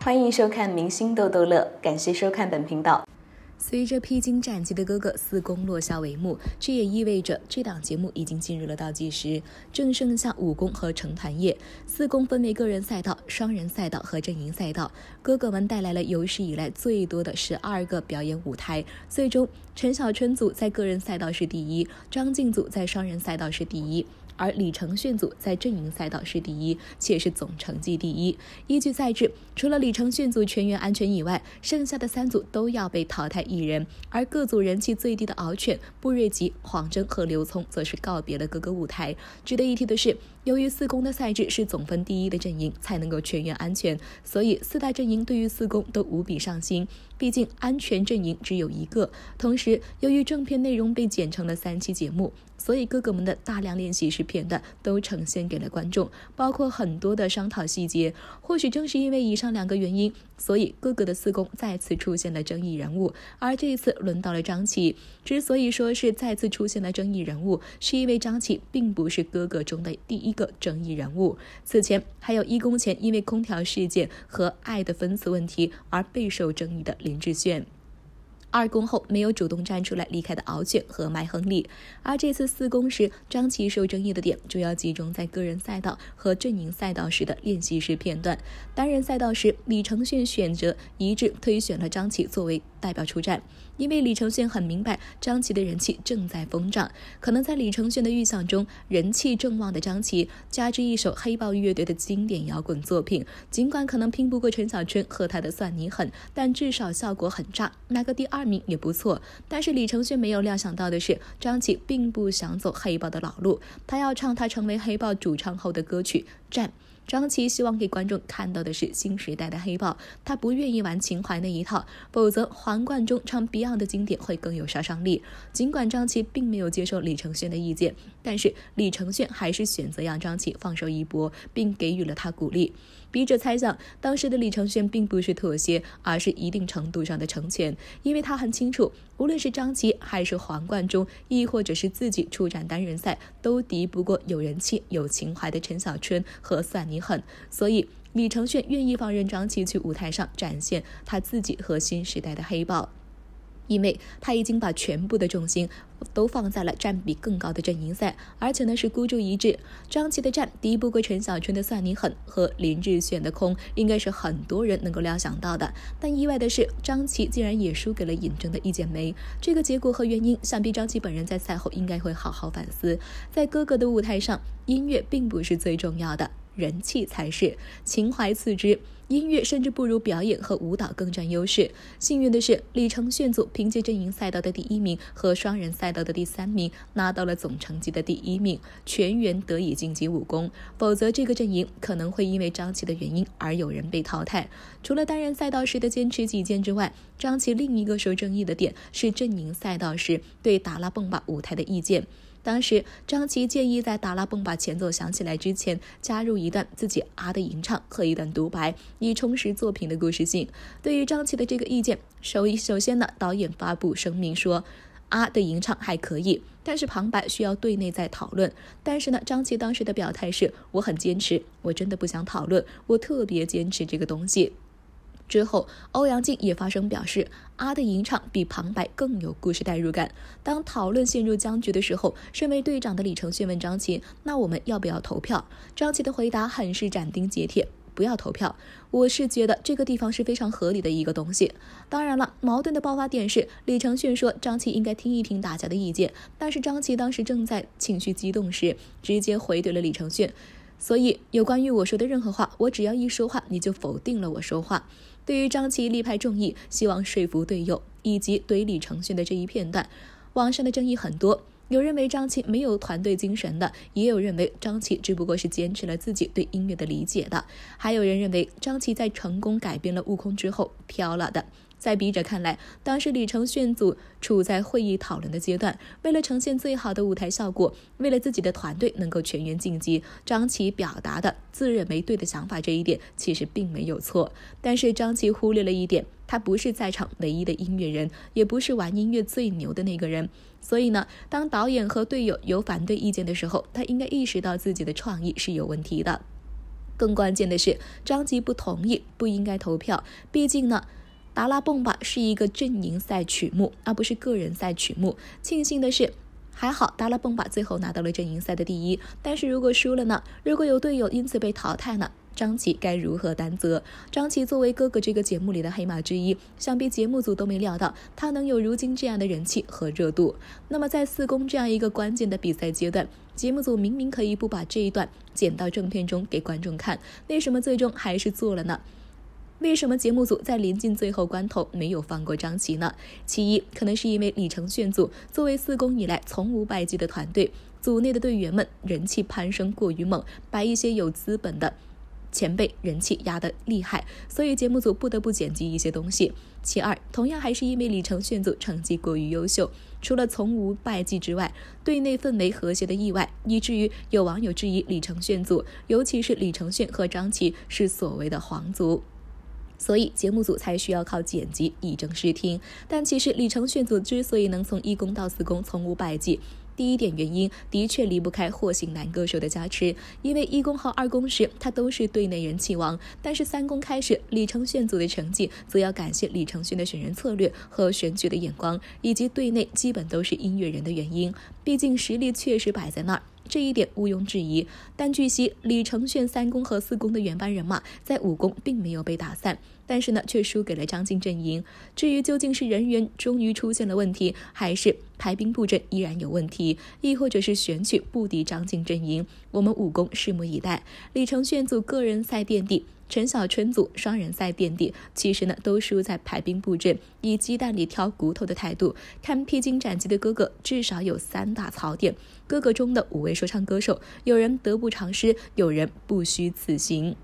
欢迎收看《明星逗逗乐》，感谢收看本频道。随着披荆斩棘的哥哥四公落下帷幕，这也意味着这档节目已经进入了倒计时，正剩下五公和成团夜。四公分为个人赛道、双人赛道和阵营赛道，哥哥们带来了有史以来最多的十二个表演舞台。最终，陈小春组在个人赛道是第一，张晋组在双人赛道是第一。而李承铉组在阵营赛道是第一，且是总成绩第一。依据赛制，除了李承铉组全员安全以外，剩下的三组都要被淘汰一人。而各组人气最低的敖犬、布瑞吉、黄峥和刘聪则是告别了各个舞台。值得一提的是，由于四公的赛制是总分第一的阵营才能够全员安全，所以四大阵营对于四公都无比上心。毕竟安全阵营只有一个。同时，由于正片内容被剪成了三期节目。所以哥哥们的大量练习视片段都呈现给了观众，包括很多的商讨细节。或许正是因为以上两个原因，所以哥哥的四公再次出现了争议人物。而这一次轮到了张琪。之所以说是再次出现了争议人物，是因为张琪并不是哥哥中的第一个争议人物。此前还有一公前因为空调事件和爱的分词问题而备受争议的林志炫。二攻后没有主动站出来离开的敖犬和麦亨利，而这次四攻时，张琪受争议的点主要集中在个人赛道和阵营赛道时的练习时片段。单人赛道时，李承铉选择一致推选了张琪作为代表出战。因为李承铉很明白张琪的人气正在疯涨，可能在李承铉的预想中，人气正旺的张琪加之一首黑豹乐队的经典摇滚作品，尽管可能拼不过陈小春和他的算你狠，但至少效果很炸，拿个第二名也不错。但是李承铉没有料想到的是，张琪并不想走黑豹的老路，他要唱他成为黑豹主唱后的歌曲《战》。张琪希望给观众看到的是新时代的黑豹，他不愿意玩情怀那一套，否则皇冠中唱 Beyond 的经典会更有杀伤力。尽管张琪并没有接受李承铉的意见，但是李承铉还是选择让张琪放手一搏，并给予了他鼓励。笔者猜想，当时的李承铉并不是妥协，而是一定程度上的成全，因为他很清楚，无论是张琪还是皇冠中，亦或者是自己出战单人赛，都敌不过有人气、有情怀的陈小春和算狠。所以，李承铉愿意放任张琪去舞台上展现他自己和新时代的黑豹。因为他已经把全部的重心都放在了占比更高的阵营赛，而且呢是孤注一掷。张琪的战敌不过陈小春的算你狠和林志炫的空，应该是很多人能够料想到的。但意外的是，张琪竟然也输给了尹正的一剪梅。这个结果和原因，想必张琪本人在赛后应该会好好反思。在哥哥的舞台上，音乐并不是最重要的。人气才是，情怀次之，音乐甚至不如表演和舞蹈更占优势。幸运的是，李承铉组凭借阵营赛道的第一名和双人赛道的第三名，拿到了总成绩的第一名，全员得以晋级五公。否则，这个阵营可能会因为张琪的原因而有人被淘汰。除了单人赛道时的坚持己见之外，张琪另一个受争议的点是阵营赛道时对达拉蹦吧舞台的意见。当时，张琪建议在达拉崩吧前奏响起来之前，加入一段自己啊的吟唱和一段独白，以充实作品的故事性。对于张琪的这个意见，首一首先呢，导演发布声明说，啊的吟唱还可以，但是旁白需要对内再讨论。但是呢，张琪当时的表态是，我很坚持，我真的不想讨论，我特别坚持这个东西。之后，欧阳靖也发声表示，阿的吟唱比旁白更有故事代入感。当讨论陷入僵局的时候，身为队长的李承铉问张琪：“那我们要不要投票？”张琪的回答很是斩钉截铁：“不要投票。”我是觉得这个地方是非常合理的一个东西。当然了，矛盾的爆发点是李承铉说张琪应该听一听大家的意见，但是张琪当时正在情绪激动时，直接回怼了李承铉。所以，有关于我说的任何话，我只要一说话，你就否定了我说话。对于张琪力排众议，希望说服队友，以及怼李承铉的这一片段，网上的争议很多。有认为张琪没有团队精神的，也有认为张琪只不过是坚持了自己对音乐的理解的，还有人认为张琪在成功改变了悟空之后飘了的。在笔者看来，当时李承铉组处在会议讨论的阶段，为了呈现最好的舞台效果，为了自己的团队能够全员晋级，张琪表达的自认为对的想法，这一点其实并没有错。但是张琪忽略了一点，他不是在场唯一的音乐人，也不是玩音乐最牛的那个人。所以呢，当导演和队友有反对意见的时候，他应该意识到自己的创意是有问题的。更关键的是，张琪不同意，不应该投票。毕竟呢，达拉蹦吧是一个阵营赛曲目，而不是个人赛曲目。庆幸的是。还好，达拉蹦吧最后拿到了阵营赛的第一。但是如果输了呢？如果有队友因此被淘汰呢？张琪该如何担责？张琪作为哥哥这个节目里的黑马之一，想必节目组都没料到他能有如今这样的人气和热度。那么在四公这样一个关键的比赛阶段，节目组明明可以不把这一段剪到正片中给观众看，为什么最终还是做了呢？为什么节目组在临近最后关头没有放过张琪呢？其一，可能是因为李承铉组作为四公以来从无败绩的团队，组内的队员们人气攀升过于猛，把一些有资本的前辈人气压得厉害，所以节目组不得不剪辑一些东西。其二，同样还是因为李承铉组成绩过于优秀，除了从无败绩之外，队内氛围和谐的意外，以至于有网友质疑李承铉组，尤其是李承铉和张琪是所谓的皇族。所以节目组才需要靠剪辑以正视听。但其实李承铉组之所以能从一公到四公从无败绩，第一点原因的确离不开霍姓男歌手的加持。因为一公和二公时他都是队内人气王，但是三公开始李承铉组的成绩则要感谢李承铉的选人策略和选举的眼光，以及队内基本都是音乐人的原因。毕竟实力确实摆在那儿。这一点毋庸置疑，但据悉李承铉三公和四公的原班人马在五公并没有被打散，但是呢却输给了张晋阵营。至于究竟是人员终于出现了问题，还是排兵布阵依然有问题，亦或者是选取不敌张晋阵营，我们武功拭目以待。李承铉组个人赛垫底。陈小春组双人赛垫底，其实呢都输在排兵布阵，以鸡蛋里挑骨头的态度。看披荆斩棘的哥哥，至少有三大槽点。哥哥中的五位说唱歌手，有人得不偿失，有人不虚此行。